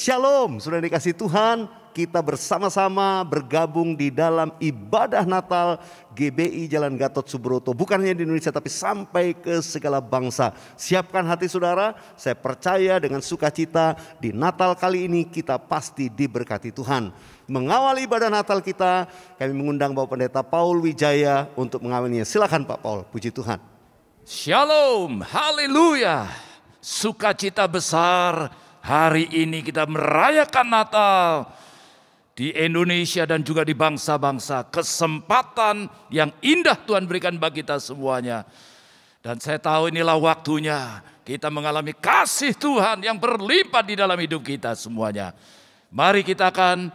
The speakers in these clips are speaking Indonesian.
Shalom, sudah dikasih Tuhan, kita bersama-sama bergabung di dalam ibadah Natal GBI Jalan Gatot Subroto. Bukan hanya di Indonesia tapi sampai ke segala bangsa. Siapkan hati saudara, saya percaya dengan sukacita di Natal kali ini kita pasti diberkati Tuhan. Mengawal ibadah Natal kita, kami mengundang Bapak Pendeta Paul Wijaya untuk mengawalnya. Silakan Pak Paul, puji Tuhan. Shalom, haleluya. Sukacita besar hari ini kita merayakan Natal di Indonesia dan juga di bangsa-bangsa. Kesempatan yang indah Tuhan berikan bagi kita semuanya. Dan saya tahu inilah waktunya kita mengalami kasih Tuhan yang berlimpah di dalam hidup kita semuanya. Mari kita akan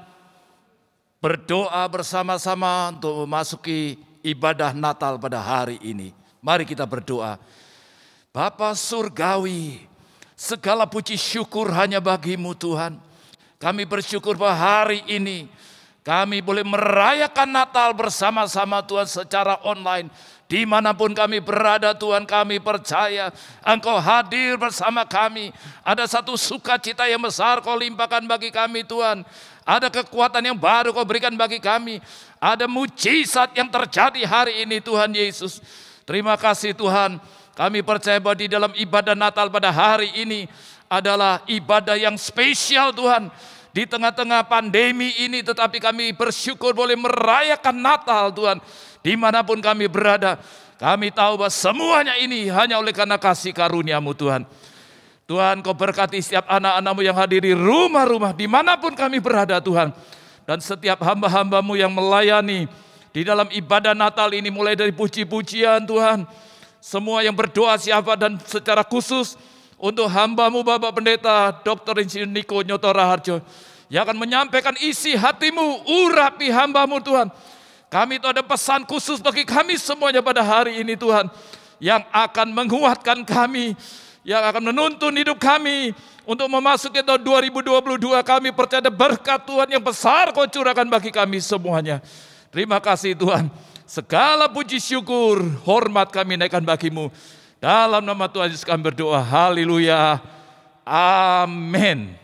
berdoa bersama-sama untuk memasuki ibadah Natal pada hari ini. Mari kita berdoa. Bapa Surgawi, Segala puji syukur hanya bagimu Tuhan. Kami bersyukur bahwa hari ini kami boleh merayakan Natal bersama-sama Tuhan secara online. Di mana pun kami berada Tuhan kami percaya Engkau hadir bersama kami. Ada satu sukacita yang besar kau limpahkan bagi kami Tuhan. Ada kekuatan yang baru kau berikan bagi kami. Ada mujizat yang terjadi hari ini Tuhan Yesus. Terima kasih Tuhan. Kami percaya bahwa di dalam ibadah Natal pada hari ini adalah ibadah yang spesial Tuhan. Di tengah-tengah pandemi ini tetapi kami bersyukur boleh merayakan Natal Tuhan. Di mana pun kami berada. Kami tahu bahwa semuanya ini hanya oleh karena kasih karuniamu Tuhan. Tuhan kau berkati setiap anak-anakmu yang hadir di rumah-rumah di mana pun kami berada Tuhan. Dan setiap hamba-hambamu yang melayani di dalam ibadah Natal ini mulai dari puji-pujian Tuhan semua yang berdoa siapa dan secara khusus untuk hambamu Bapak Pendeta Dr. Insinyur Niko Nyotora Harjo yang akan menyampaikan isi hatimu, urapi hambamu Tuhan. Kami itu ada pesan khusus bagi kami semuanya pada hari ini Tuhan. Yang akan menguatkan kami, yang akan menuntun hidup kami untuk memasuki tahun 2022 kami percaya berkat Tuhan yang besar kau curahkan bagi kami semuanya. Terima kasih Tuhan. Segala puji syukur, hormat kami naikkan bagimu. Dalam nama Tuhan Yesus kami berdoa. Haleluya. Amin.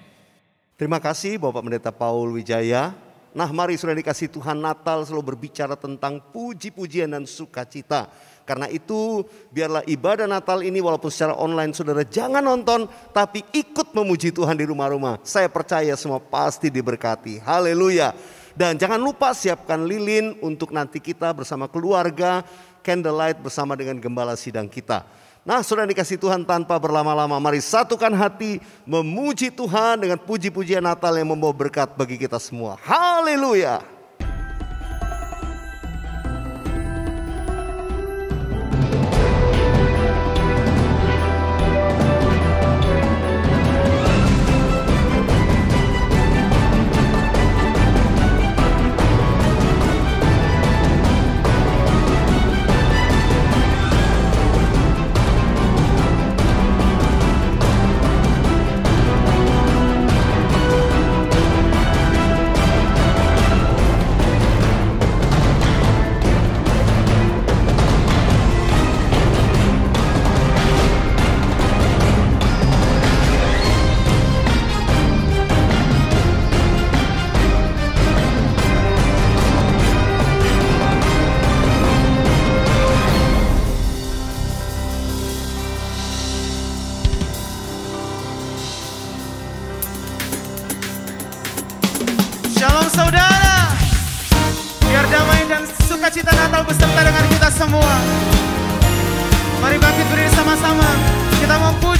Terima kasih Bapak Pendeta Paul Wijaya. Nah mari sudah dikasih Tuhan Natal selalu berbicara tentang puji-pujian dan sukacita. Karena itu biarlah ibadah Natal ini walaupun secara online saudara jangan nonton tapi ikut memuji Tuhan di rumah-rumah. Saya percaya semua pasti diberkati. Haleluya. Dan jangan lupa siapkan lilin untuk nanti kita bersama keluarga, candlelight bersama dengan gembala sidang kita. Nah sudah dikasih Tuhan tanpa berlama-lama mari satukan hati memuji Tuhan dengan puji-pujian Natal yang membawa berkat bagi kita semua. Haleluya.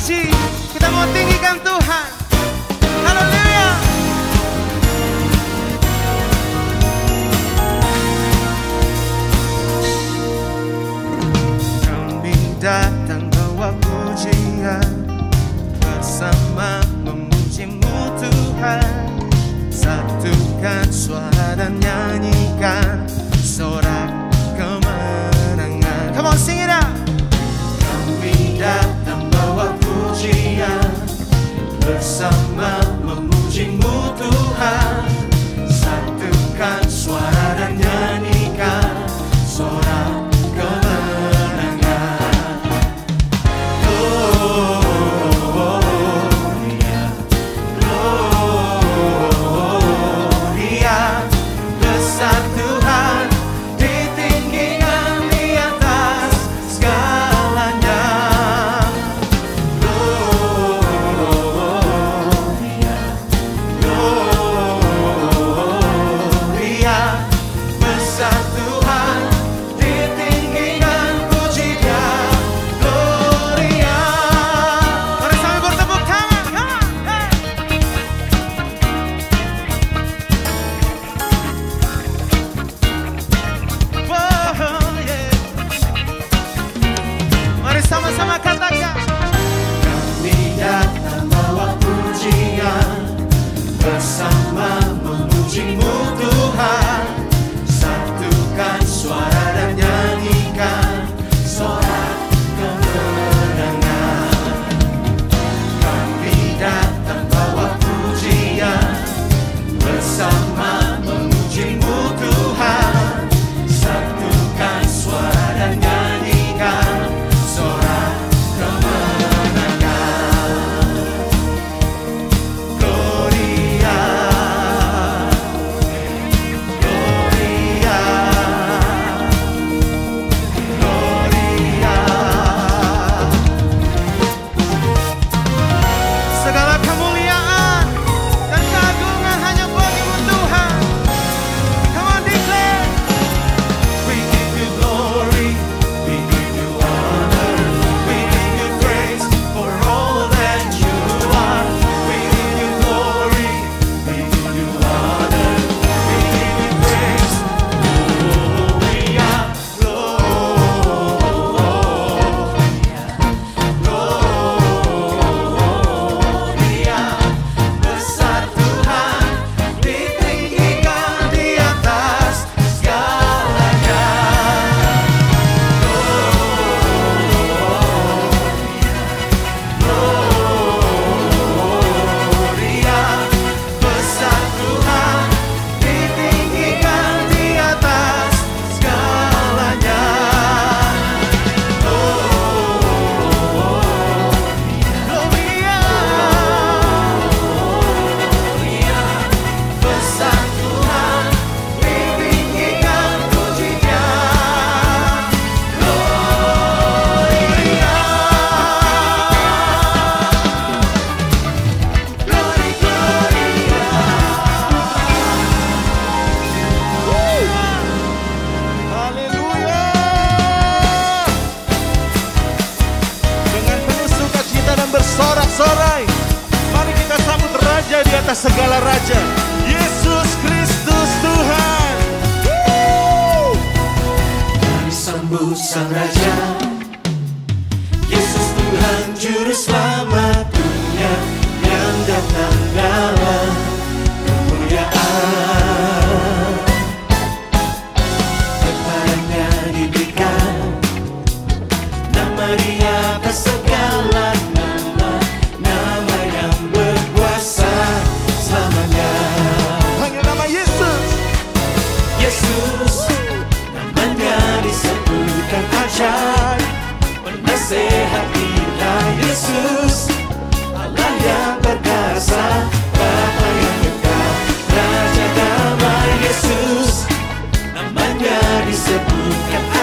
Kita mau tinggikan Tuhan.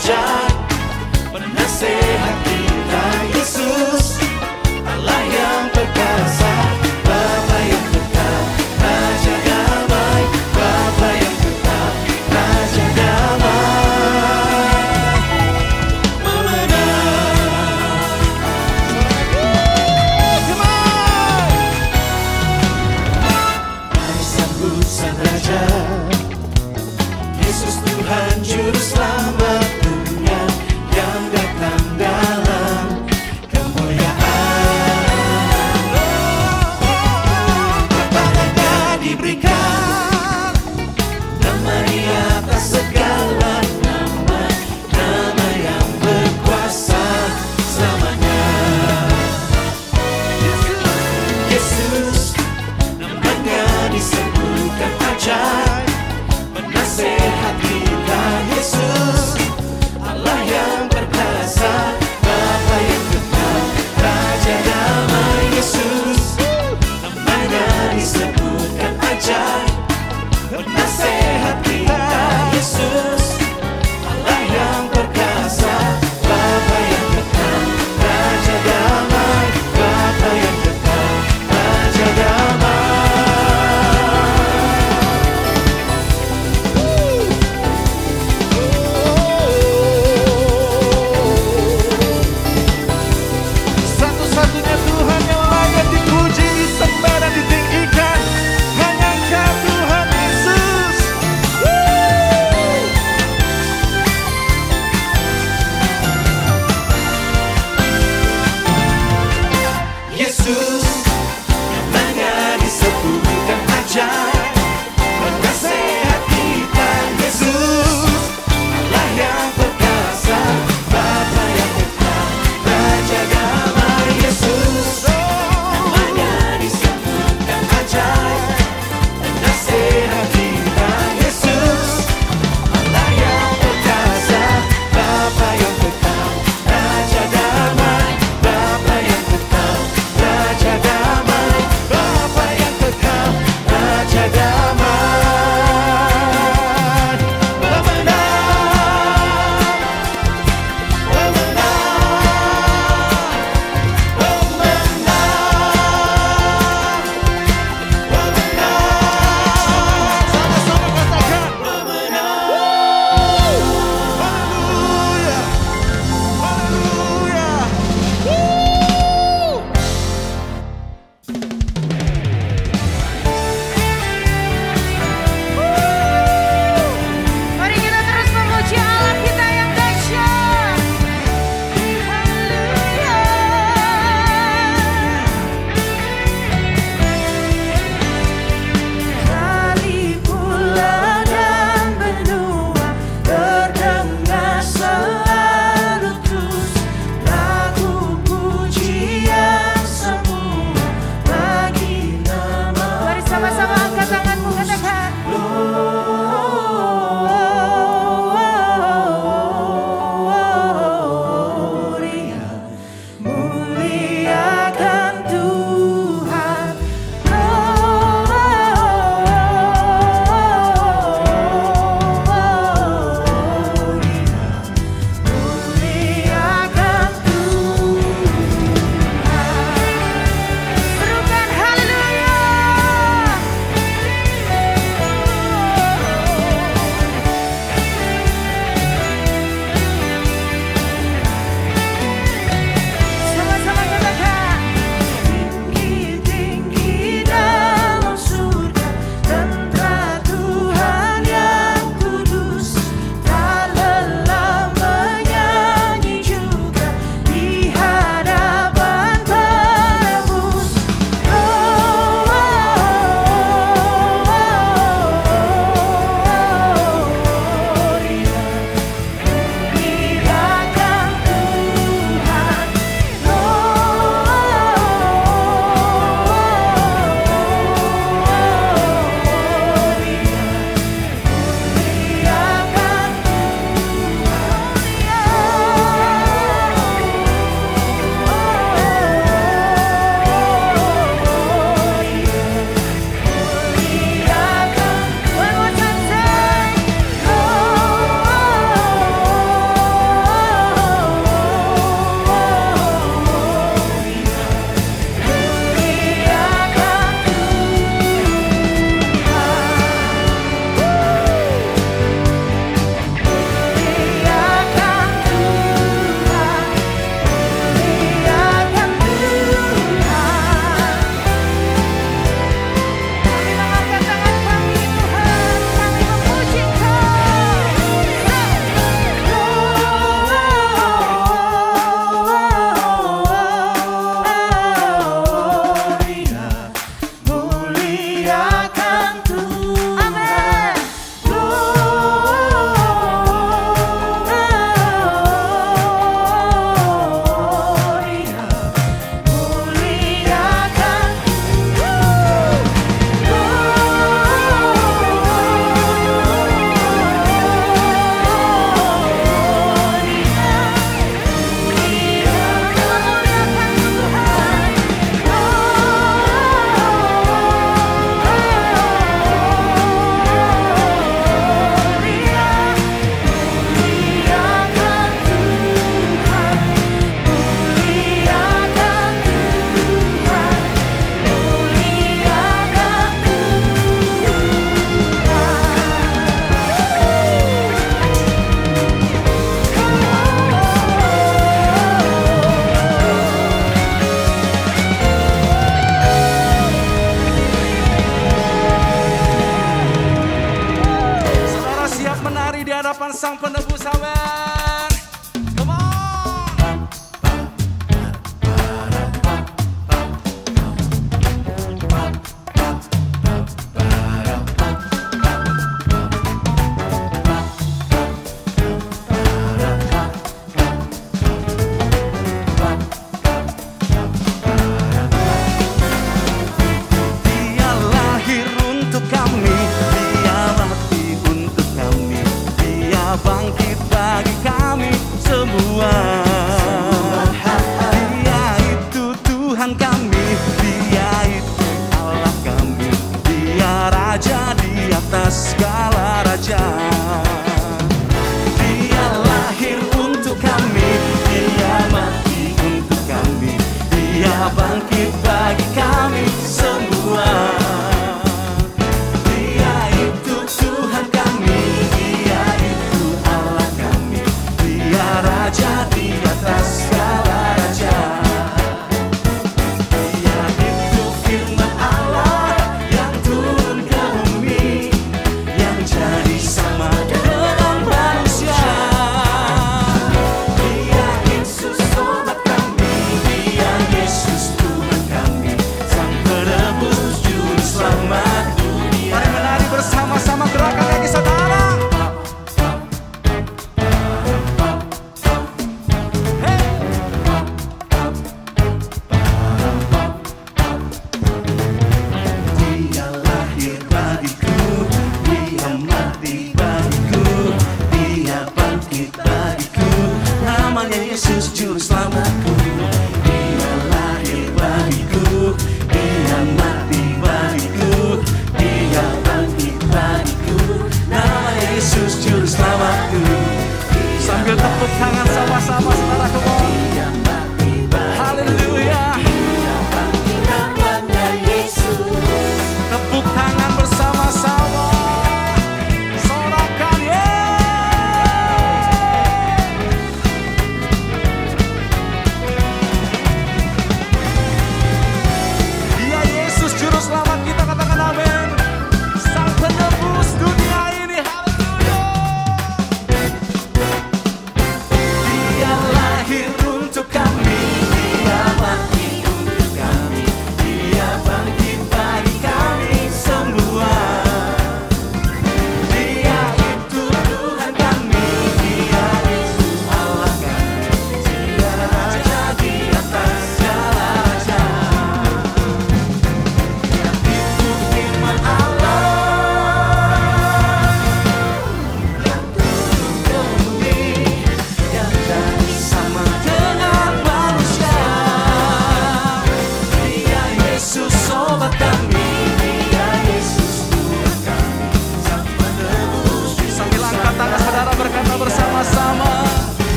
apologize.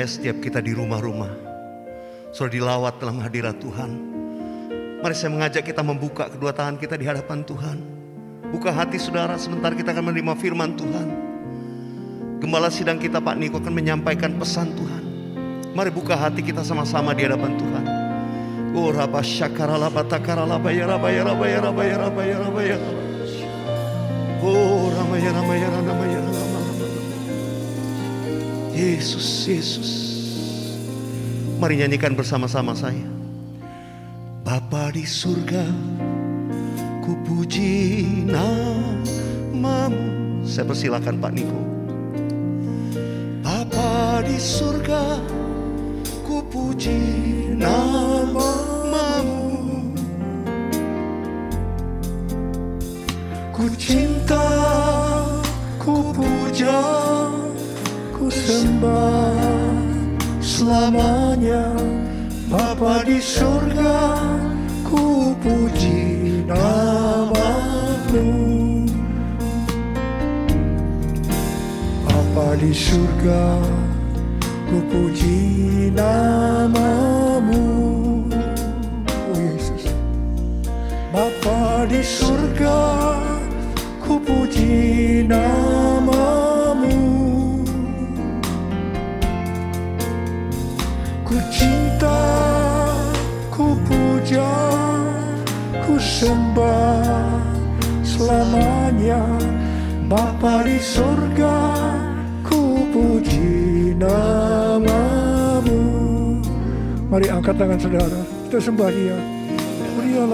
Percaya setiap kita di rumah-rumah sudah dilawat dalam hadirat Tuhan. Mari saya mengajak kita membuka kedua tangan kita di hadapan Tuhan. Buka hati saudara sebentar kita akan menerima firman Tuhan. Gembala sidang kita Pak Niko akan menyampaikan pesan Tuhan. Mari buka hati kita sama-sama di hadapan Tuhan. Oh raba syakara laba takara laba ya raba ya raba ya raba ya raba Yesus, Yesus. Mari nyanyikan bersama-sama saya. Bapa di surga, ku puji namamu. Saya persilakan Pak Niko. Bapa di surga, ku puji namamu. Ku cinta, ku puja, sembah selamanya Bapa di surga ku puji namamu. Bapa di surga ku puji namamu. Oh Yesus. Bapa di surga ku puji namamu Bapa di surga, ku puji namamu. Mari angkat tangan saudara, kita sembah dia. Ria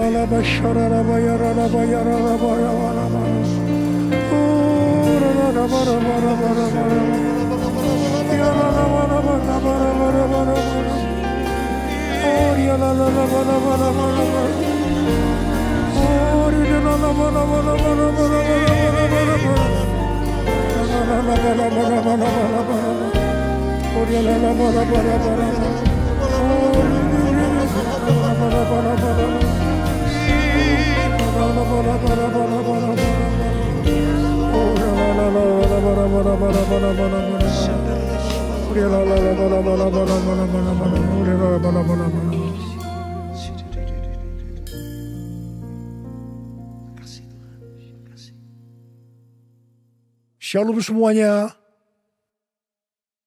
rala raba Shalom semuanya.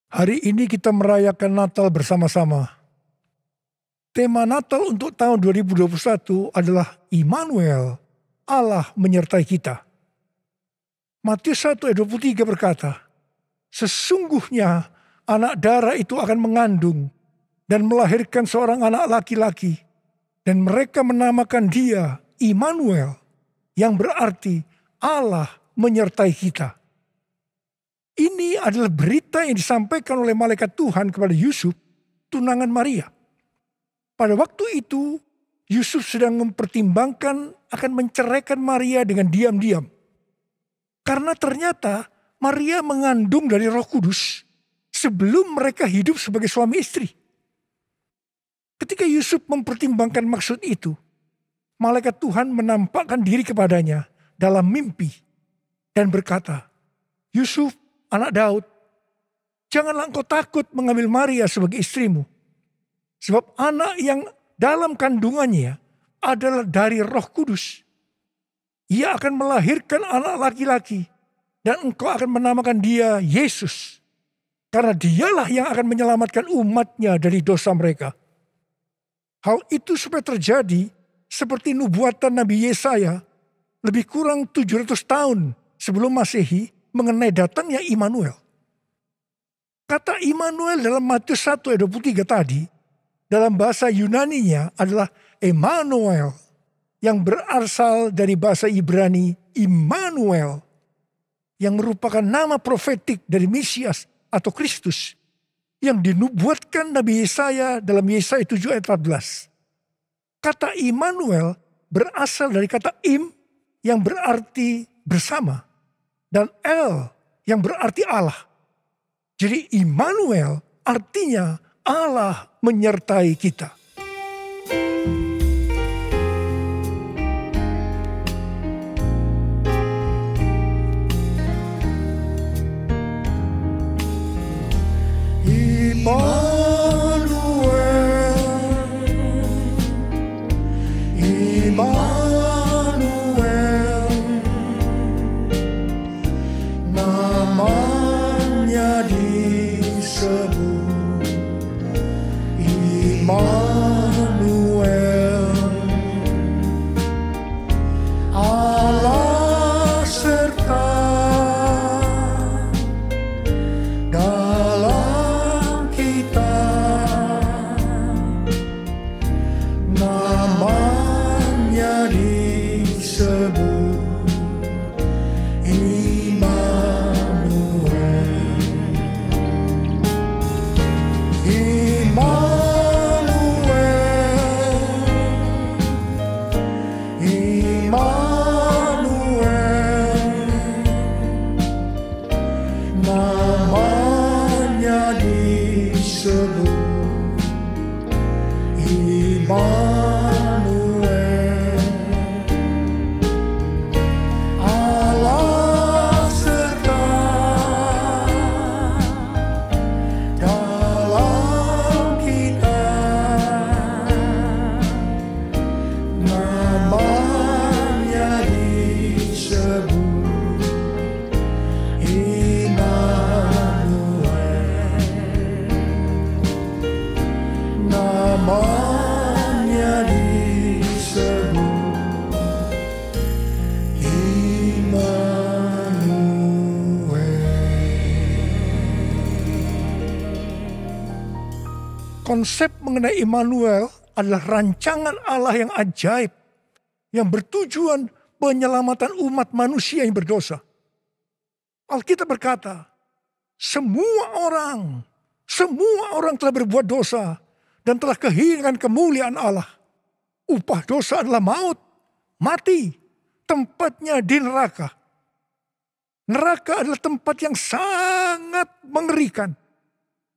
Hari ini kita merayakan Natal bersama-sama. Tema Natal untuk tahun 2021 adalah Immanuel, Allah menyertai kita. Matius 1 ayat 23 berkata, Sesungguhnya anak darah itu akan mengandung dan melahirkan seorang anak laki-laki. Dan mereka menamakan dia Immanuel, yang berarti Allah menyertai kita. Ini adalah berita yang disampaikan oleh malaikat Tuhan kepada Yusuf, tunangan Maria. Pada waktu itu, Yusuf sedang mempertimbangkan akan menceraikan Maria dengan diam-diam. Karena ternyata Maria mengandung dari roh kudus sebelum mereka hidup sebagai suami istri. Ketika Yusuf mempertimbangkan maksud itu, malaikat Tuhan menampakkan diri kepadanya dalam mimpi dan berkata, Yusuf anak Daud, janganlah engkau takut mengambil Maria sebagai istrimu. Sebab anak yang dalam kandungannya adalah dari roh kudus. Ia akan melahirkan anak laki-laki dan engkau akan menamakan dia Yesus. Karena dialah yang akan menyelamatkan umatnya dari dosa mereka. Hal itu supaya terjadi seperti nubuatan Nabi Yesaya lebih kurang 700 tahun sebelum Masehi mengenai datangnya Immanuel. Kata Immanuel dalam Matius 1 ayat 23 tadi dalam bahasa Yunaninya adalah Emmanuel yang berasal dari bahasa Ibrani Immanuel yang merupakan nama profetik dari Mesias atau Kristus yang dinubuatkan Nabi Yesaya dalam Yesaya 7 ayat 14. Kata Immanuel berasal dari kata im yang berarti bersama dan El yang berarti Allah. Jadi Immanuel artinya Allah menyertai kita. Konsep mengenai Immanuel adalah rancangan Allah yang ajaib yang bertujuan penyelamatan umat manusia yang berdosa. Alkitab berkata, semua orang, semua orang telah berbuat dosa dan telah kehilangan kemuliaan Allah. Upah dosa adalah maut, mati, tempatnya di neraka. Neraka adalah tempat yang sangat mengerikan.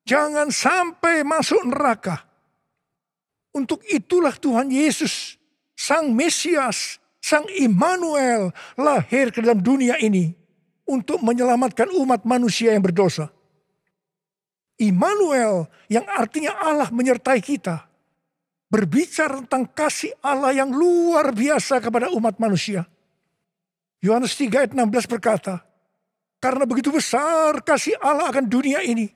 Jangan sampai masuk neraka. Untuk itulah Tuhan Yesus, Sang Mesias, Sang Immanuel lahir ke dalam dunia ini untuk menyelamatkan umat manusia yang berdosa. Immanuel yang artinya Allah menyertai kita. Berbicara tentang kasih Allah yang luar biasa kepada umat manusia. Yohanes 3 ayat 16 berkata, Karena begitu besar kasih Allah akan dunia ini,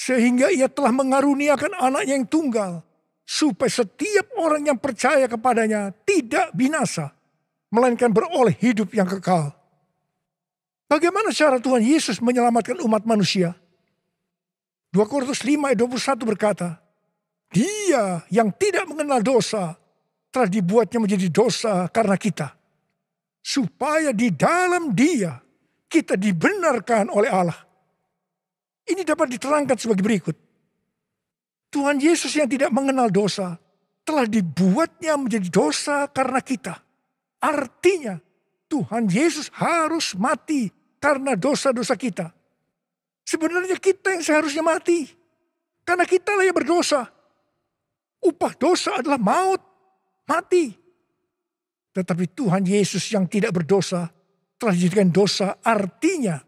sehingga ia telah mengaruniakan anaknya yang tunggal, supaya setiap orang yang percaya kepadanya tidak binasa, melainkan beroleh hidup yang kekal. Bagaimana cara Tuhan Yesus menyelamatkan umat manusia? 2 Korintus 5 ayat 21 berkata, Dia yang tidak mengenal dosa telah dibuatnya menjadi dosa karena kita. Supaya di dalam dia kita dibenarkan oleh Allah. Ini dapat diterangkan sebagai berikut. Tuhan Yesus yang tidak mengenal dosa telah dibuatnya menjadi dosa karena kita. Artinya Tuhan Yesus harus mati karena dosa-dosa kita. Sebenarnya kita yang seharusnya mati. Karena kita lah yang berdosa. Upah dosa adalah maut, mati. Tetapi Tuhan Yesus yang tidak berdosa telah dijadikan dosa. Artinya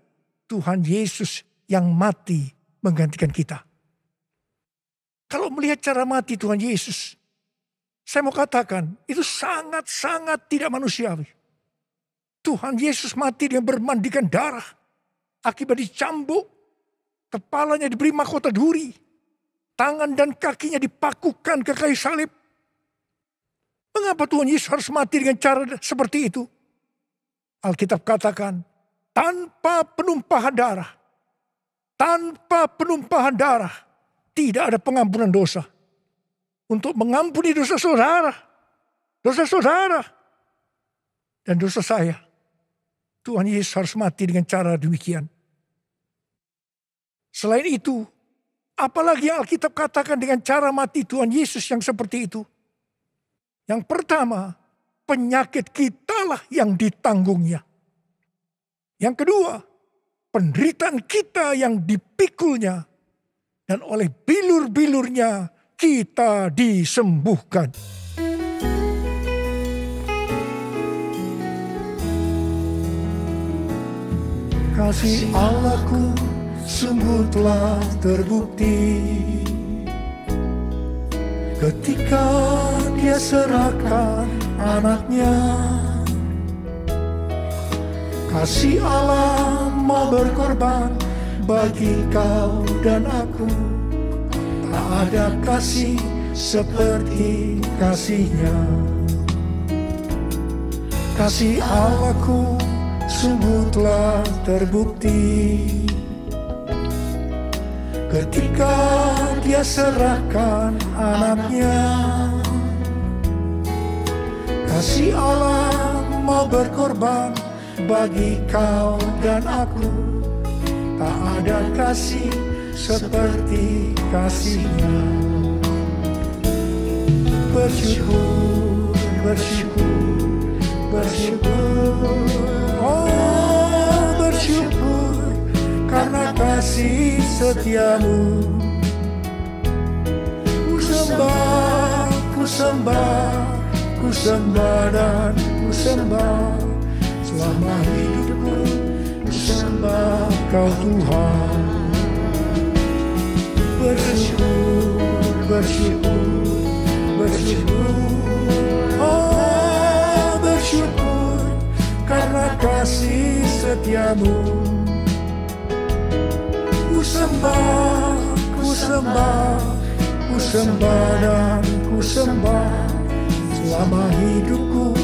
Tuhan Yesus yang mati menggantikan kita. Kalau melihat cara mati Tuhan Yesus, saya mau katakan itu sangat-sangat tidak manusiawi. Tuhan Yesus mati dengan bermandikan darah. Akibat dicambuk, kepalanya diberi mahkota duri. Tangan dan kakinya dipakukan ke kayu salib. Mengapa Tuhan Yesus harus mati dengan cara seperti itu? Alkitab katakan, tanpa penumpahan darah. Tanpa penumpahan darah. Tidak ada pengampunan dosa. Untuk mengampuni dosa saudara. Dosa saudara. Dan dosa saya. Tuhan Yesus harus mati dengan cara demikian. Selain itu, apalagi yang Alkitab katakan dengan cara mati Tuhan Yesus yang seperti itu. Yang pertama, penyakit kitalah yang ditanggungnya. Yang kedua, penderitaan kita yang dipikulnya. Dan oleh bilur-bilurnya kita disembuhkan. Kasih Allahku sungguh telah terbukti Ketika dia serahkan anaknya. Kasih Allah mau berkorban bagi kau dan aku. Tak ada kasih seperti kasihnya. Kasih Allahku sungguh telah terbukti Ketika dia serahkan anaknya Kasih Allah mau berkorban bagi kau dan aku. Tak ada kasih seperti kasihnya. Bersyukur, bersyukur, bersyukur. Oh bersyukur karena kasih setiamu. Ku sembah, ku sembah, ku sembah dan ku sembah Selama hidupku ku sembah kau Tuhan. Bersyukur, bersyukur, bersyukur. Oh bersyukur karena kasih setiamu. Ku sembah, ku sembah, ku sembah dan ku sembah Selama hidupku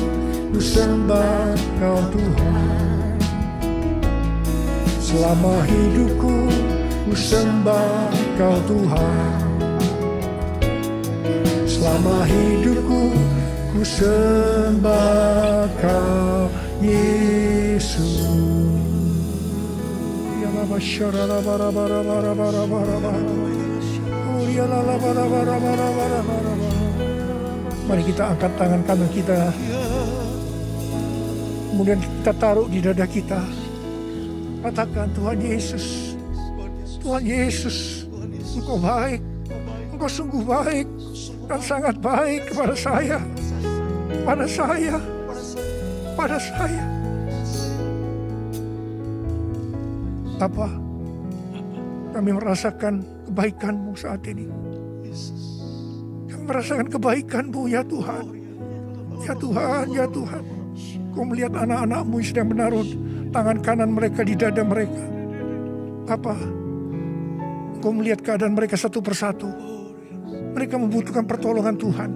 ku sembah kau Tuhan. Selama hidupku ku sembah kau Tuhan. Selama hidupku ku sembah kau Yesus. Mari kita angkat tangan kanan kita. Kemudian kita taruh di dada kita Katakan Tuhan Yesus Tuhan Yesus Engkau baik Engkau sungguh baik Dan sangat baik kepada saya Pada saya Pada saya Apa? Kami merasakan kebaikan-Mu saat ini. Kami merasakan kebaikan-Mu ya Tuhan. Ya Tuhan, ya Tuhan. Kau melihat anak-anak-Mu yang sedang menaruh tangan kanan mereka di dada mereka. Apa? Kau melihat keadaan mereka satu persatu. Mereka membutuhkan pertolongan Tuhan.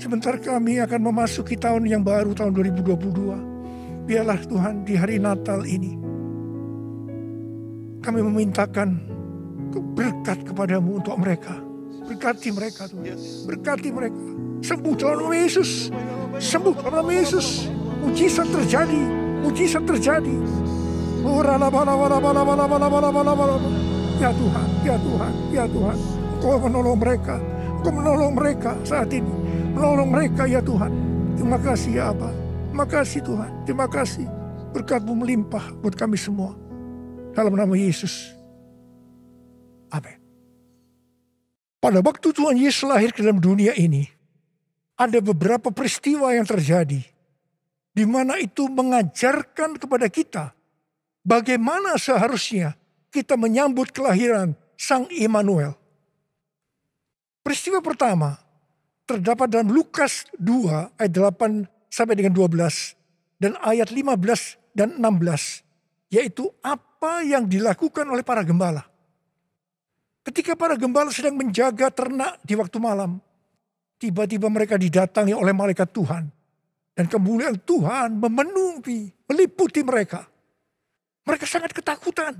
Sebentar kami akan memasuki tahun yang baru, tahun 2022. Biarlah Tuhan di hari Natal ini kami memintakan berkat kepadamu untuk mereka. Berkati mereka Tuhan. Berkati mereka. Sembuh dalam nama Yesus. Sembuh dalam nama Yesus mujizat terjadi, mujizat terjadi. Ya Tuhan, ya Tuhan, ya Tuhan. Kau menolong mereka, Kau menolong mereka saat ini. Menolong mereka ya Tuhan. Terima kasih ya Abah. Terima kasih Tuhan, terima kasih. Berkatmu melimpah buat kami semua. Dalam nama Yesus. Amin. Pada waktu Tuhan Yesus lahir ke dalam dunia ini, ada beberapa peristiwa yang terjadi di mana itu mengajarkan kepada kita bagaimana seharusnya kita menyambut kelahiran Sang Immanuel. Peristiwa pertama terdapat dalam Lukas 2 ayat 8 sampai dengan 12 dan ayat 15 dan 16 yaitu apa yang dilakukan oleh para gembala. Ketika para gembala sedang menjaga ternak di waktu malam, tiba-tiba mereka didatangi oleh malaikat Tuhan. Dan kemuliaan Tuhan memenuhi, meliputi mereka. Mereka sangat ketakutan.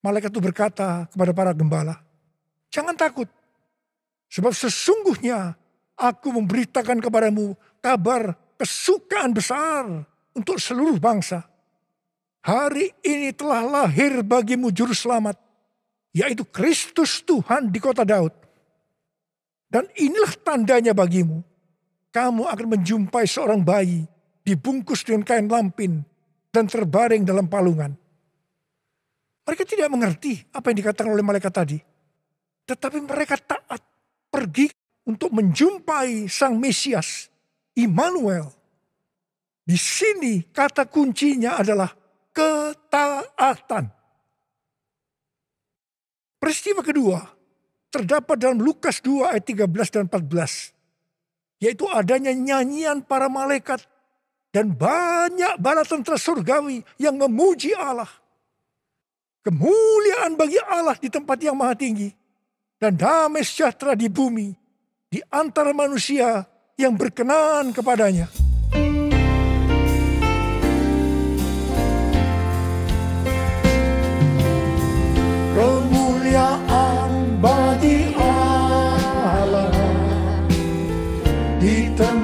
Malaikat itu berkata kepada para gembala, jangan takut. Sebab sesungguhnya aku memberitakan kepadamu kabar kesukaan besar untuk seluruh bangsa. Hari ini telah lahir bagimu juru selamat, yaitu Kristus Tuhan di kota Daud. Dan inilah tandanya bagimu. Kamu akan menjumpai seorang bayi dibungkus dengan kain lampin dan terbaring dalam palungan. Mereka tidak mengerti apa yang dikatakan oleh malaikat tadi. Tetapi mereka taat pergi untuk menjumpai sang Mesias, Immanuel. Di sini kata kuncinya adalah ketaatan. Peristiwa kedua terdapat dalam Lukas 2 ayat 13 dan 14. Yaitu adanya nyanyian para malaikat dan banyak bala tentara surgawi yang memuji Allah. Kemuliaan bagi Allah di tempat yang maha tinggi dan damai sejahtera di bumi di antara manusia yang berkenan kepadanya.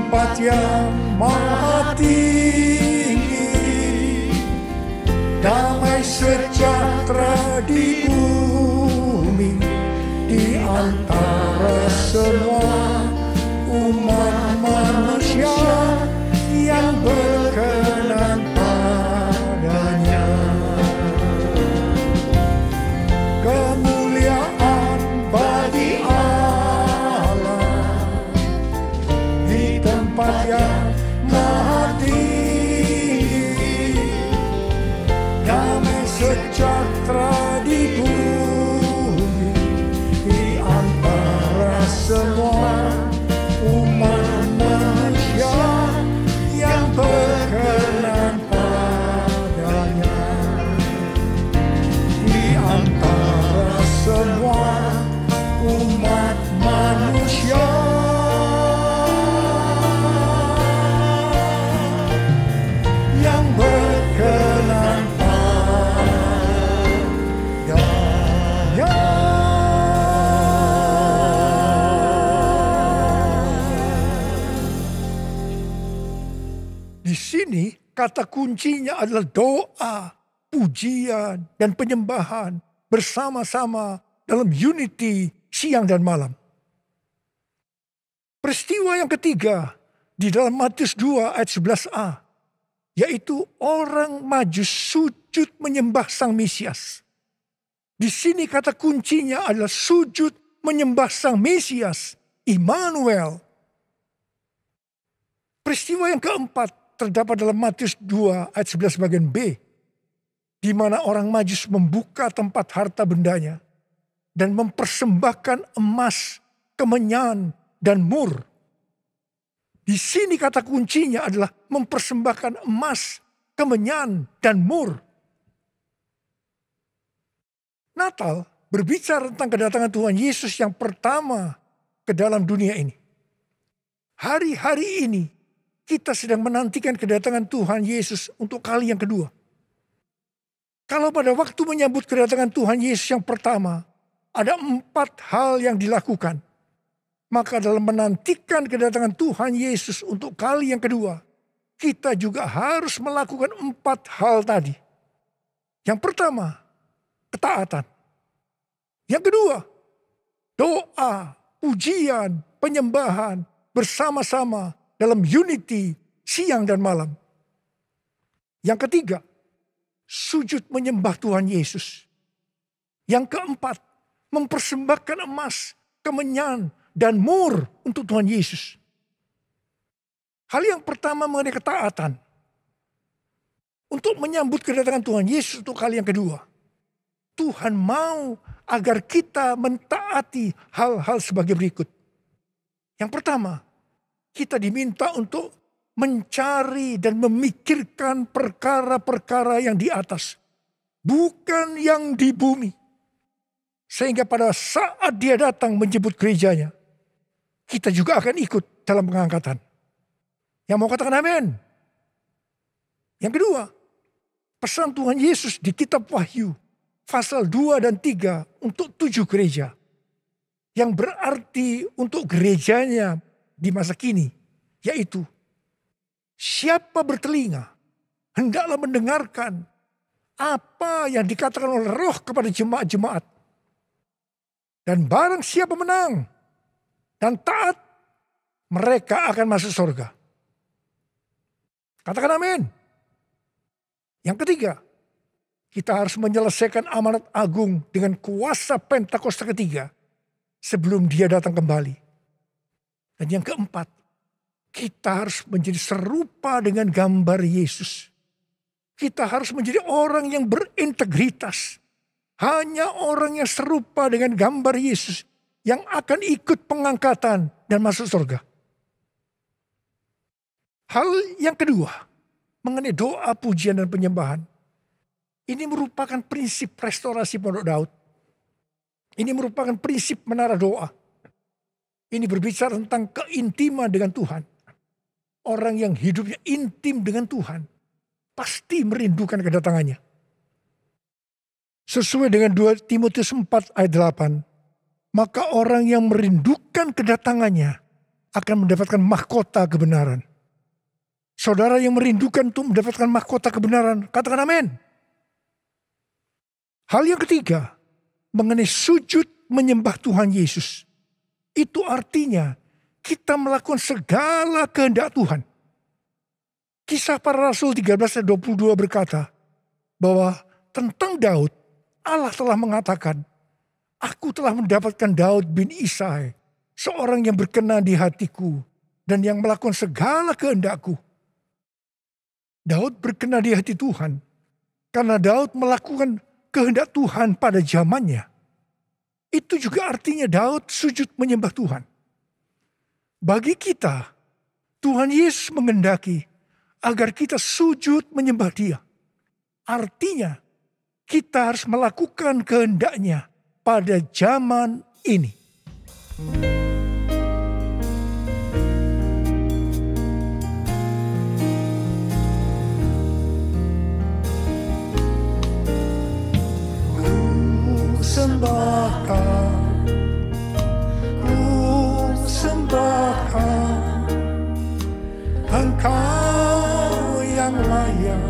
Tempat yang maha tinggi. Damai sejahtera di bumi di antara semua kata kuncinya adalah doa, pujian, dan penyembahan bersama-sama dalam unity siang dan malam. Peristiwa yang ketiga di dalam Matius 2 ayat 11a yaitu orang maju sujud menyembah Sang Mesias. Di sini kata kuncinya adalah sujud menyembah Sang Mesias, Immanuel. Peristiwa yang keempat terdapat dalam Matius 2 ayat 11 bagian B. Di mana orang majus membuka tempat harta bendanya. Dan mempersembahkan emas, kemenyan, dan mur. Di sini kata kuncinya adalah mempersembahkan emas, kemenyan, dan mur. Natal berbicara tentang kedatangan Tuhan Yesus yang pertama ke dalam dunia ini. Hari-hari ini kita sedang menantikan kedatangan Tuhan Yesus untuk kali yang kedua. Kalau pada waktu menyambut kedatangan Tuhan Yesus yang pertama, ada empat hal yang dilakukan. Maka dalam menantikan kedatangan Tuhan Yesus untuk kali yang kedua, kita juga harus melakukan empat hal tadi. Yang pertama, ketaatan. Yang kedua, doa, pujian, penyembahan bersama-sama dalam unity siang dan malam. Yang ketiga, sujud menyembah Tuhan Yesus. Yang keempat, mempersembahkan emas, kemenyan, dan mur untuk Tuhan Yesus. Hal yang pertama mengenai ketaatan. Untuk menyambut kedatangan Tuhan Yesus untuk kali yang kedua. Tuhan mau agar kita mentaati hal-hal sebagai berikut. Yang pertama, kita diminta untuk mencari dan memikirkan perkara-perkara yang di atas, bukan yang di bumi. Sehingga pada saat dia datang menjemput gerejanya, kita juga akan ikut dalam pengangkatan. Yang mau katakan amin. Yang kedua, pesan Tuhan Yesus di kitab Wahyu, pasal 2 dan 3 untuk tujuh gereja. Yang berarti untuk gerejanya di masa kini, yaitu siapa bertelinga, hendaklah mendengarkan apa yang dikatakan oleh roh kepada jemaat-jemaat. Dan barang siapa menang dan taat, mereka akan masuk surga. Katakan amin. Yang ketiga, kita harus menyelesaikan amanat agung dengan kuasa Pentakosta ketiga sebelum dia datang kembali. Dan yang keempat, kita harus menjadi serupa dengan gambar Yesus. Kita harus menjadi orang yang berintegritas. Hanya orang yang serupa dengan gambar Yesus yang akan ikut pengangkatan dan masuk surga. Hal yang kedua, mengenai doa, pujian, dan penyembahan. Ini merupakan prinsip restorasi Pondok Daud. Ini merupakan prinsip menara doa. Ini berbicara tentang keintiman dengan Tuhan. Orang yang hidupnya intim dengan Tuhan pasti merindukan kedatangannya. Sesuai dengan 2 Timotius 4 ayat 8, maka orang yang merindukan kedatangannya akan mendapatkan mahkota kebenaran. Saudara yang merindukan untuk mendapatkan mahkota kebenaran, katakan amin. Hal yang ketiga, mengenai sujud menyembah Tuhan Yesus. Itu artinya kita melakukan segala kehendak Tuhan. Kisah para Rasul 13 ayat 22 berkata bahwa tentang Daud Allah telah mengatakan, Aku telah mendapatkan Daud bin Isai, seorang yang berkenan di hatiku dan yang melakukan segala kehendakku. Daud berkenan di hati Tuhan karena Daud melakukan kehendak Tuhan pada zamannya. Itu juga artinya Daud sujud menyembah Tuhan. Bagi kita, Tuhan Yesus mengendaki agar kita sujud menyembah dia. Artinya, kita harus melakukan kehendaknya pada zaman ini. Ku sembahkan, ku sembahkan Engkau yang layak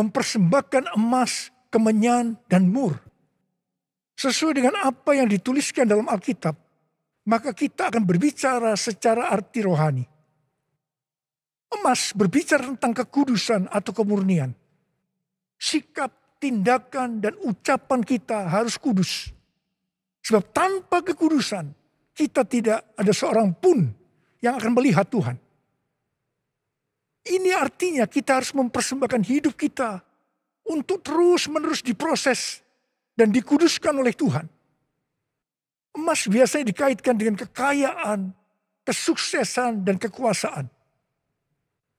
mempersembahkan emas, kemenyan, dan mur. Sesuai dengan apa yang dituliskan dalam Alkitab, maka kita akan berbicara secara arti rohani. Emas berbicara tentang kekudusan atau kemurnian. Sikap, tindakan, dan ucapan kita harus kudus. Sebab tanpa kekudusan, kita tidak ada seorang pun yang akan melihat Tuhan. Ini artinya kita harus mempersembahkan hidup kita untuk terus-menerus diproses dan dikuduskan oleh Tuhan. Emas biasanya dikaitkan dengan kekayaan, kesuksesan, dan kekuasaan.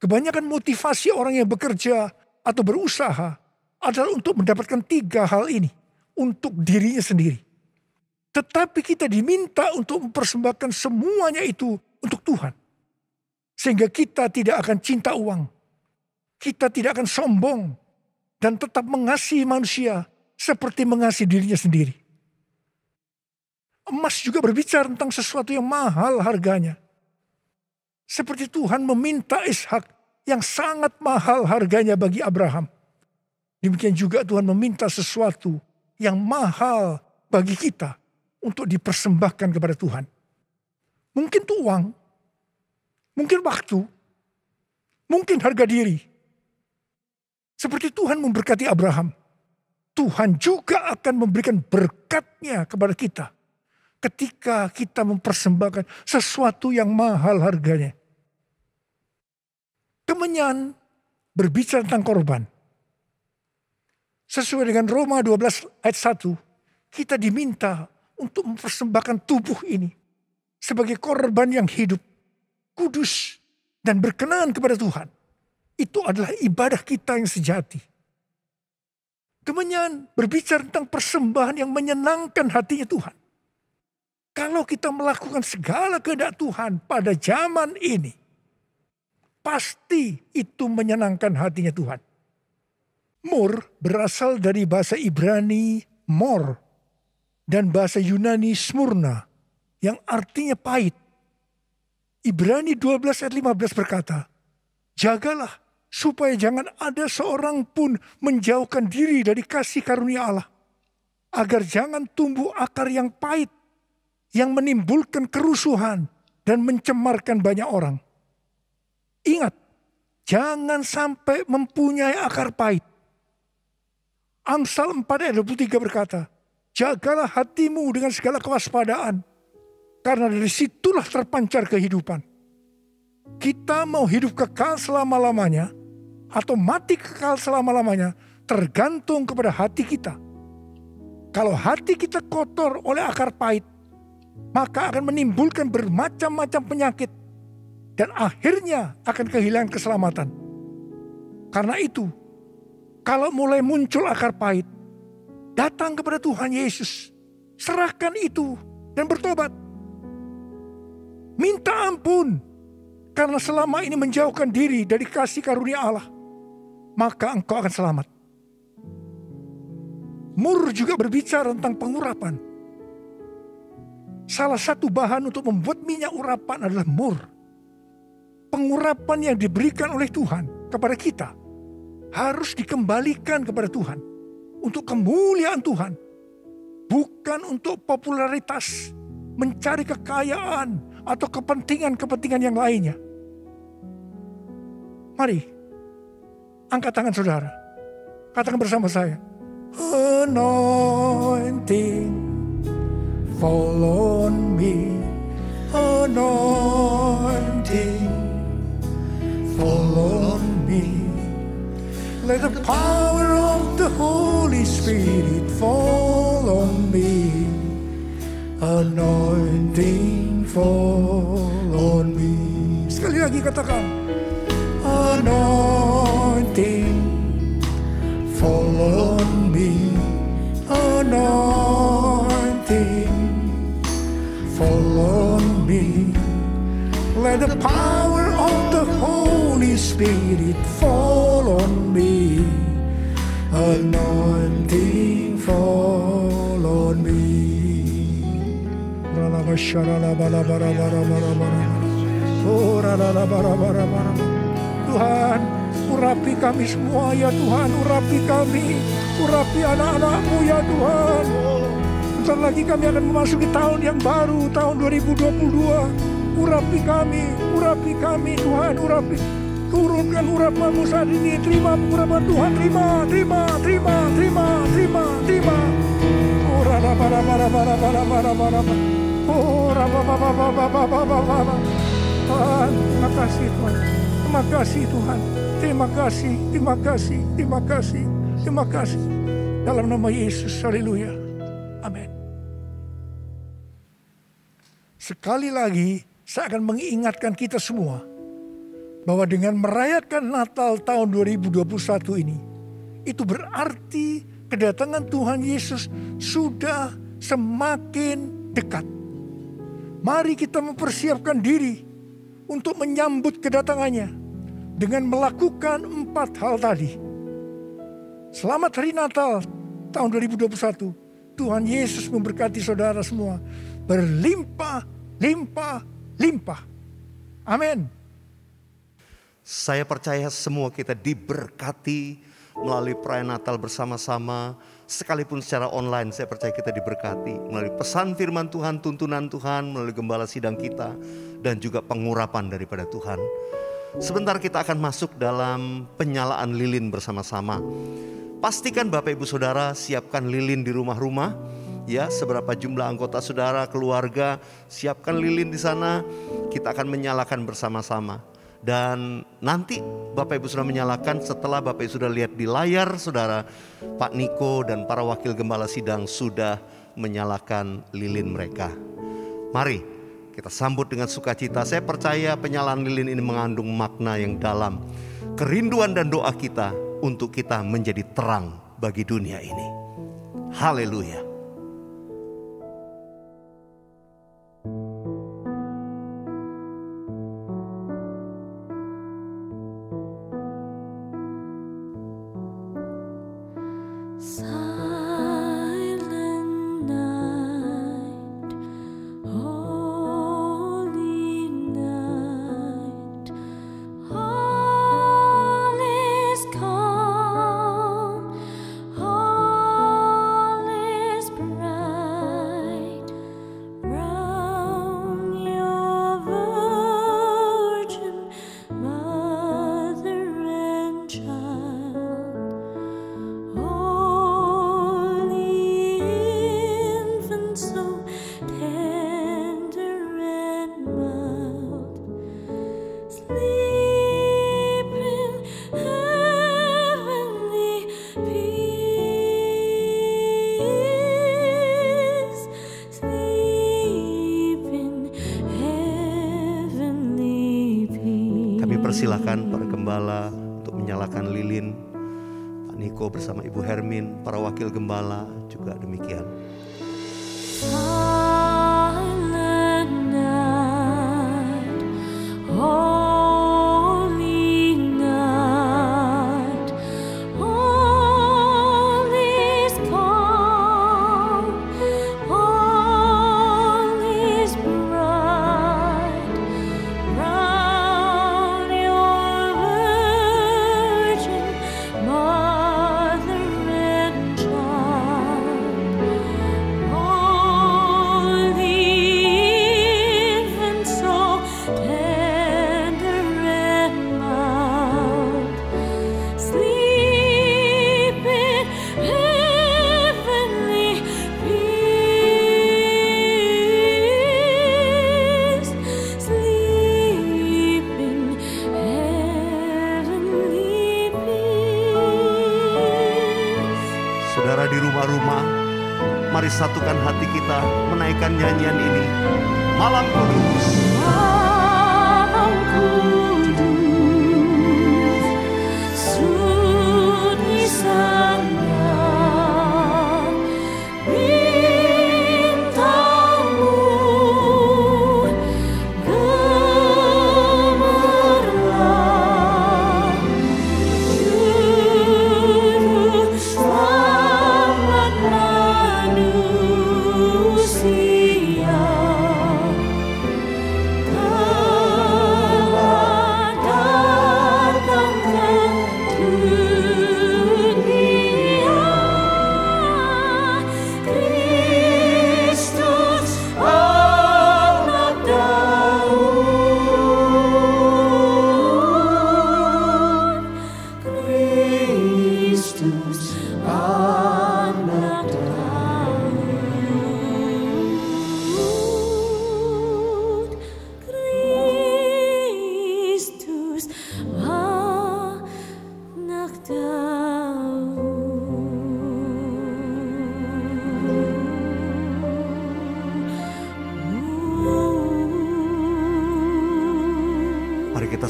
Kebanyakan motivasi orang yang bekerja atau berusaha adalah untuk mendapatkan tiga hal ini untuk dirinya sendiri. Tetapi kita diminta untuk mempersembahkan semuanya itu untuk Tuhan. Sehingga kita tidak akan cinta uang. Kita tidak akan sombong. Dan tetap mengasihi manusia seperti mengasihi dirinya sendiri. Emas juga berbicara tentang sesuatu yang mahal harganya. Seperti Tuhan meminta Ishak yang sangat mahal harganya bagi Abraham. Demikian juga Tuhan meminta sesuatu yang mahal bagi kita untuk dipersembahkan kepada Tuhan. Mungkin itu uang, mungkin waktu, mungkin harga diri. Seperti Tuhan memberkati Abraham, Tuhan juga akan memberikan berkatnya kepada kita ketika kita mempersembahkan sesuatu yang mahal harganya. Kemenyan berbicara tentang korban. Sesuai dengan Roma 12 ayat 1, kita diminta untuk mempersembahkan tubuh ini sebagai korban yang hidup, kudus, dan berkenan kepada Tuhan. Itu adalah ibadah kita yang sejati. Kemenyan berbicara tentang persembahan yang menyenangkan hatinya Tuhan. Kalau kita melakukan segala kehendak Tuhan pada zaman ini, pasti itu menyenangkan hatinya Tuhan. Mur berasal dari bahasa Ibrani mor dan bahasa Yunani smurna yang artinya pahit. Ibrani 12 ayat 15 berkata, Jagalah supaya jangan ada seorang pun menjauhkan diri dari kasih karunia Allah. Agar jangan tumbuh akar yang pahit yang menimbulkan kerusuhan dan mencemarkan banyak orang. Ingat, jangan sampai mempunyai akar pahit. Amsal 4 ayat 23 berkata, Jagalah hatimu dengan segala kewaspadaan, karena dari situlah terpancar kehidupan. Kita mau hidup kekal selama-lamanya, atau mati kekal selama-lamanya, tergantung kepada hati kita. Kalau hati kita kotor oleh akar pahit, maka akan menimbulkan bermacam-macam penyakit dan akhirnya akan kehilangan keselamatan. Karena itu, kalau mulai muncul akar pahit, datang kepada Tuhan Yesus, serahkan itu dan bertobat. Minta ampun karena selama ini menjauhkan diri dari kasih karunia Allah, maka engkau akan selamat. Mur juga berbicara tentang pengurapan. Salah satu bahan untuk membuat minyak urapan adalah mur. Pengurapan yang diberikan oleh Tuhan kepada kita harus dikembalikan kepada Tuhan untuk kemuliaan Tuhan, bukan untuk popularitas, mencari kekayaan atau kepentingan-kepentingan yang lainnya. Mari, angkat tangan saudara, katakan bersama saya, anointing fall on me, anointing fall on me. Let the power of the Holy Spirit fall on me. Anointing fall on me. Sekali lagi katakan. Anointing fall on me. Anointing fall on me. Let the power of the Holy Spirit fall on me. Anointing fall on me. Tuhan, urapi kami semua ya Tuhan, urapi kami, urapi anak-anakmu ya Tuhan. Bentar lagi kami akan memasuki tahun yang baru, tahun 2022. Urapi kami, urapi kami Tuhan, urapi. Turunkan urapanmu saat ini, terima urapan Tuhan, terima, terima, terima, terima, terima, terima. Oh. Terima kasih Tuhan. Terima kasih Tuhan. Terima kasih, terima kasih, terima kasih, terima kasih. Dalam nama Yesus, haleluya. Amin. Sekali lagi, saya akan mengingatkan kita semua bahwa dengan merayakan Natal tahun 2021 ini, itu berarti kedatangan Tuhan Yesus sudah semakin dekat. Mari kita mempersiapkan diri untuk menyambut kedatangannya dengan melakukan empat hal tadi. Selamat hari Natal tahun 2021. Tuhan Yesus memberkati saudara semua berlimpah, limpah, limpah. Amin. Saya percaya semua kita diberkati melalui perayaan Natal bersama-sama. Sekalipun secara online saya percaya kita diberkati. Melalui pesan firman Tuhan, tuntunan Tuhan, melalui gembala sidang kita. Dan juga pengurapan daripada Tuhan. Sebentar kita akan masuk dalam penyalaan lilin bersama-sama. Pastikan Bapak Ibu Saudara siapkan lilin di rumah-rumah. Ya, seberapa jumlah anggota saudara, keluarga, siapkan lilin di sana. Kita akan menyalakan bersama-sama. Dan nanti Bapak Ibu sudah menyalakan setelah Bapak Ibu sudah lihat di layar saudara Pak Niko dan para wakil gembala sidang sudah menyalakan lilin mereka. Mari kita sambut dengan sukacita. Saya percaya penyalaan lilin ini mengandung makna yang dalam. Kerinduan dan doa kita untuk kita menjadi terang bagi dunia ini. Haleluya. Wakil gembala juga demikian.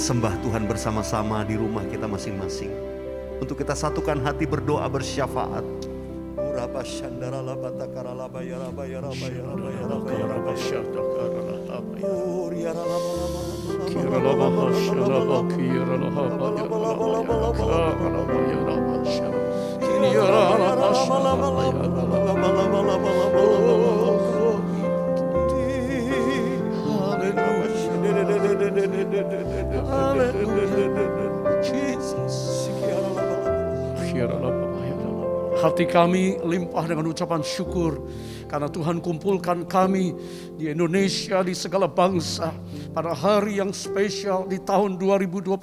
Sembah Tuhan bersama-sama di rumah kita masing-masing. Untuk kita satukan hati berdoa bersyafaat. Hati kami limpah dengan ucapan syukur karena Tuhan kumpulkan kami di Indonesia, di segala bangsa pada hari yang spesial di tahun 2021.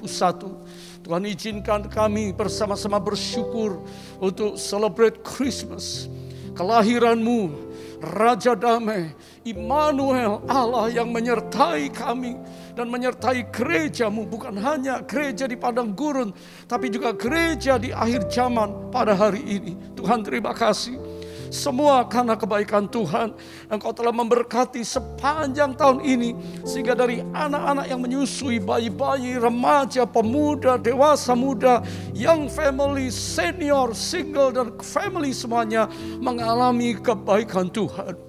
Tuhan izinkan kami bersama-sama bersyukur untuk celebrate Christmas. kelahiranmu, Raja Damai, Immanuel, Allah yang menyertai kami dan menyertai gerejamu bukan hanya gereja di padang gurun tapi juga gereja di akhir zaman pada hari ini. Tuhan terima kasih. Semua karena kebaikan Tuhan. Engkau telah memberkati sepanjang tahun ini. Sehingga dari anak-anak yang menyusui, bayi-bayi, remaja, pemuda, dewasa muda, young family, senior, single, dan family semuanya mengalami kebaikan Tuhan.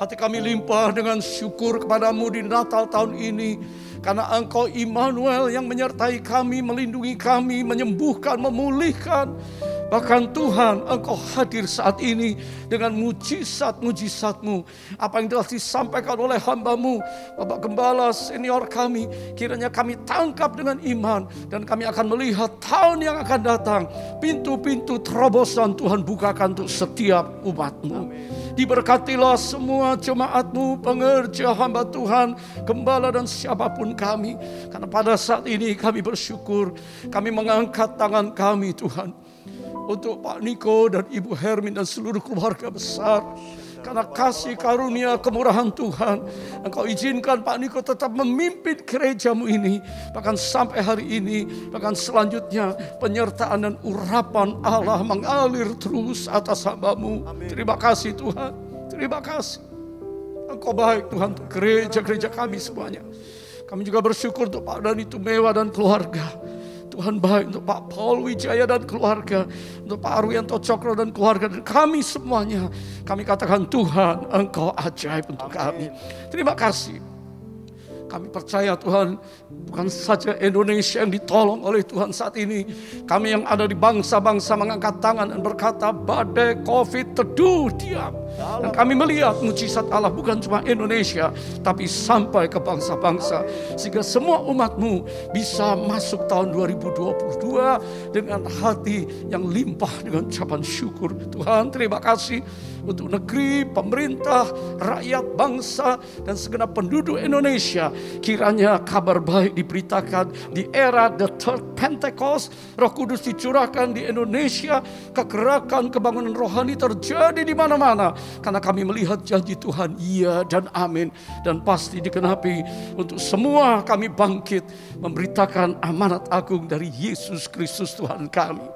Hati kami limpah dengan syukur kepadamu di Natal tahun ini. Karena engkau Immanuel yang menyertai kami, melindungi kami, menyembuhkan, memulihkan. Bahkan Tuhan engkau hadir saat ini dengan mujizat-mujizatmu. Apa yang telah disampaikan oleh hambamu, Bapak Gembala senior kami. Kiranya kami tangkap dengan iman. Dan kami akan melihat tahun yang akan datang. Pintu-pintu terobosan Tuhan bukakan untuk setiap umatmu. Diberkatilah semua jemaatmu, pengerja hamba Tuhan, gembala dan siapa pun kami. Karena pada saat ini kami bersyukur, kami mengangkat tangan kami Tuhan untuk Pak Niko dan Ibu Hermin dan seluruh keluarga besar. Karena kasih karunia kemurahan Tuhan. Engkau izinkan Pak Niko tetap memimpin gerejamu ini. Bahkan sampai hari ini. Bahkan selanjutnya penyertaan dan urapan Allah mengalir terus atas hambamu. Terima kasih Tuhan. Terima kasih. Engkau baik Tuhan gereja-gereja kami semuanya. Kami juga bersyukur untuk Pak Dani Tumewa dan keluarga. Tuhan baik untuk Pak Paul Wijaya dan keluarga, untuk Pak Arwianto Cokro dan keluarga, dan kami semuanya. Kami katakan Tuhan, Engkau ajaib untuk kami. Terima kasih. Kami percaya Tuhan, bukan saja Indonesia yang ditolong oleh Tuhan saat ini. Kami yang ada di bangsa-bangsa mengangkat tangan dan berkata, badai COVID teduh diam. Dan kami melihat mujizat Allah bukan cuma Indonesia, tapi sampai ke bangsa-bangsa. Sehingga semua umatmu bisa masuk tahun 2022 dengan hati yang limpah dengan ucapan syukur. Tuhan terima kasih untuk negeri, pemerintah, rakyat, bangsa, dan segenap penduduk Indonesia. Kiranya kabar baik diberitakan di era the third Pentecost. Roh Kudus dicurahkan di Indonesia. Kegerakan kebangunan rohani terjadi di mana-mana. Karena kami melihat janji Tuhan, iya dan amin. Dan pasti dikenapi untuk semua kami bangkit memberitakan amanat agung dari Yesus Kristus Tuhan kami.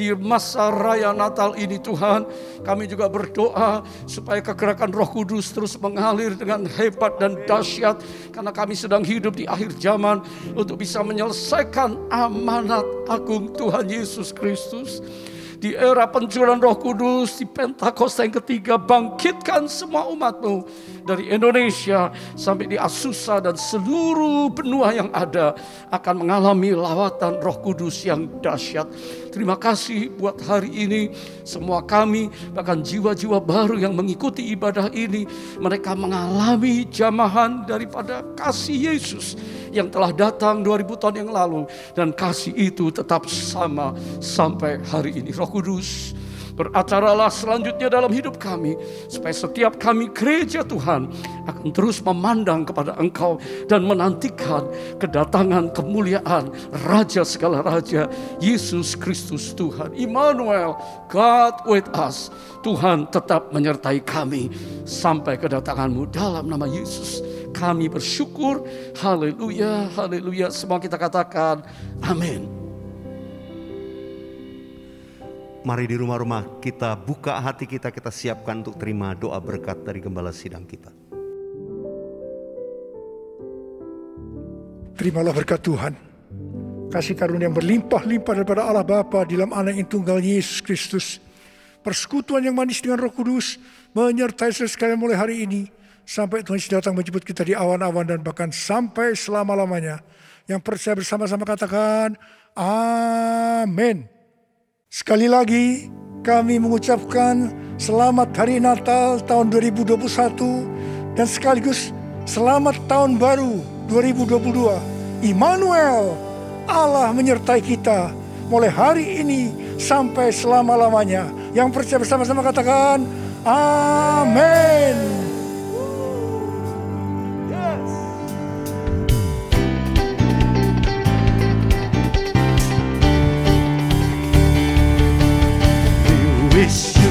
Di masa raya Natal ini Tuhan, kami juga berdoa supaya kegerakan Roh Kudus terus mengalir dengan hebat dan dahsyat karena kami sedang hidup di akhir zaman untuk bisa menyelesaikan amanat agung Tuhan Yesus Kristus. Di era pencurahan roh kudus, di Pentakosta yang ketiga, bangkitkan semua umatmu dari Indonesia sampai di Asusa dan seluruh benua yang ada akan mengalami lawatan roh kudus yang dahsyat. Terima kasih buat hari ini semua kami bahkan jiwa-jiwa baru yang mengikuti ibadah ini mereka mengalami jamahan daripada kasih Yesus yang telah datang 2000 tahun yang lalu dan kasih itu tetap sama sampai hari ini. Roh Kudus beracaralah selanjutnya dalam hidup kami supaya setiap kami gereja Tuhan akan terus memandang kepada Engkau dan menantikan kedatangan kemuliaan Raja segala raja Yesus Kristus Tuhan. Immanuel God with us. Tuhan tetap menyertai kami sampai kedatanganmu. Dalam nama Yesus kami bersyukur. Haleluya haleluya. Semua kita katakan amin Mari di rumah-rumah kita buka hati kita, kita siapkan untuk terima doa berkat dari gembala sidang kita. Terimalah berkat Tuhan. Kasih karunia yang berlimpah-limpah daripada Allah Bapa di dalam anak yang tunggal Yesus Kristus. Persekutuan yang manis dengan roh kudus menyertai saudara sekalian mulai hari ini. Sampai Tuhan Yesus datang menjemput kita di awan-awan dan bahkan sampai selama-lamanya. Yang percaya bersama-sama katakan, Amin. Sekali lagi kami mengucapkan selamat hari Natal tahun 2021 dan sekaligus selamat tahun baru 2022. Immanuel, Allah menyertai kita mulai hari ini sampai selama-lamanya. Yang percaya bersama-sama katakan amin. Wish you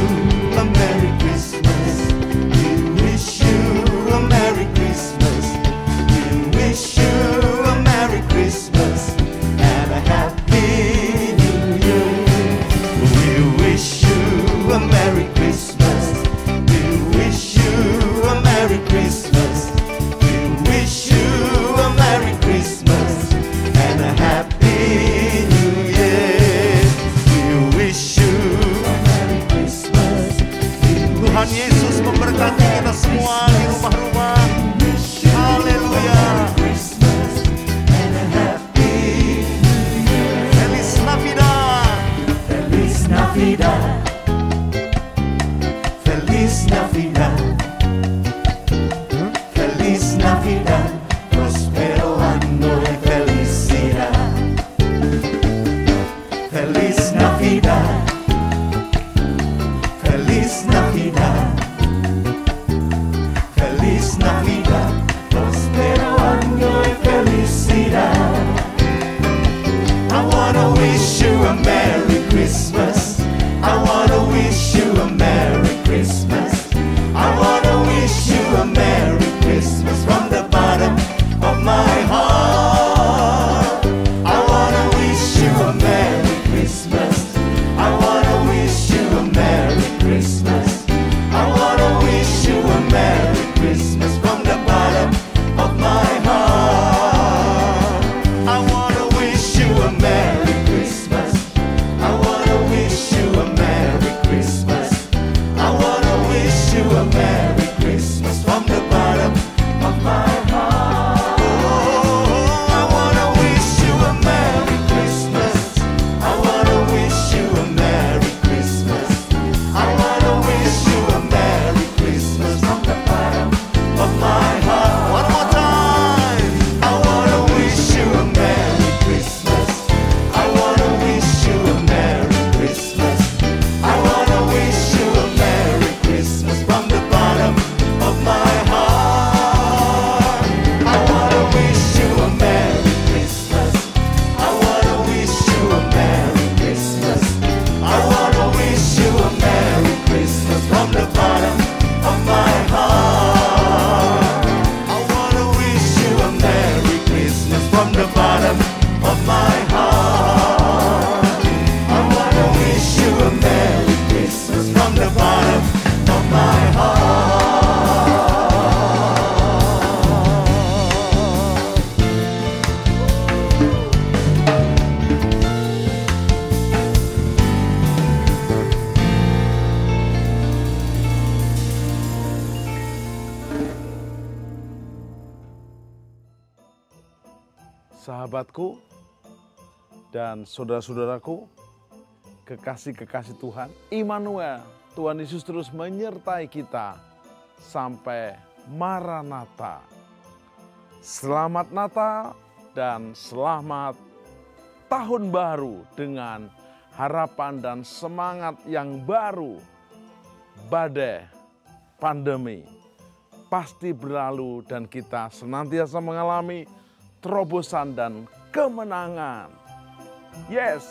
sahabatku dan saudara-saudaraku, kekasih-kekasih Tuhan, Immanuel, Tuhan Yesus terus menyertai kita sampai Maranatha. Selamat Natal dan selamat tahun baru dengan harapan dan semangat yang baru. Badai pandemi pasti berlalu dan kita senantiasa mengalami terobosan dan kemenangan. Yes.